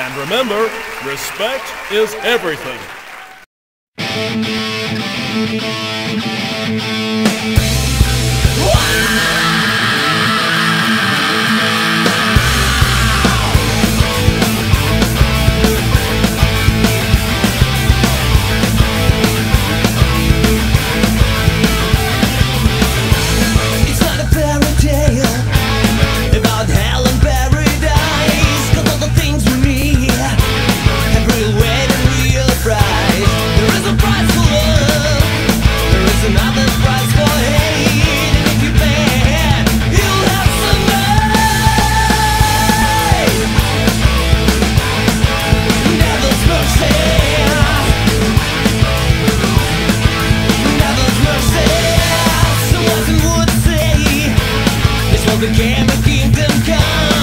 And remember, respect is everything. the game of kingdom come.